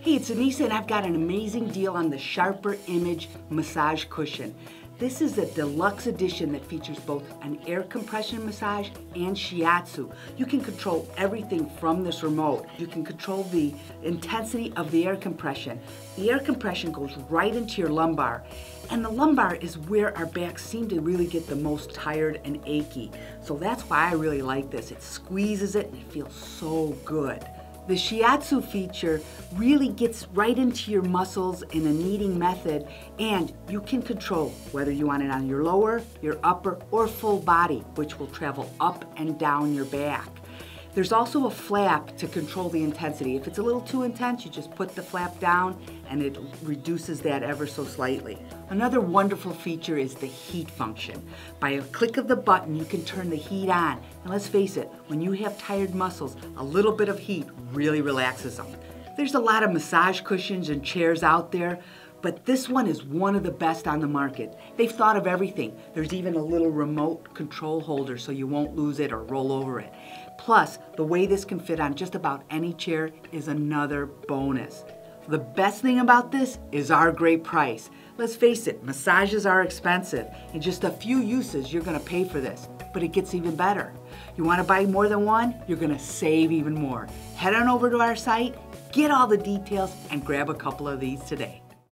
Hey, it's Anissa and I've got an amazing deal on the Sharper Image massage cushion. This is a deluxe edition that features both an air compression massage and shiatsu. You can control everything from this remote. You can control the intensity of the air compression. The air compression goes right into your lumbar and the lumbar is where our backs seem to really get the most tired and achy. So that's why I really like this. It squeezes it and it feels so good. The shiatsu feature really gets right into your muscles in a kneading method and you can control whether you want it on your lower, your upper, or full body, which will travel up and down your back. There's also a flap to control the intensity. If it's a little too intense, you just put the flap down and it reduces that ever so slightly. Another wonderful feature is the heat function. By a click of the button, you can turn the heat on. And let's face it, when you have tired muscles, a little bit of heat really relaxes them. There's a lot of massage cushions and chairs out there, but this one is one of the best on the market. They've thought of everything. There's even a little remote control holder so you won't lose it or roll over it. Plus, the way this can fit on just about any chair is another bonus. The best thing about this is our great price. Let's face it, massages are expensive. In just a few uses, you're gonna pay for this, but it gets even better. You wanna buy more than one? You're gonna save even more. Head on over to our site, get all the details, and grab a couple of these today.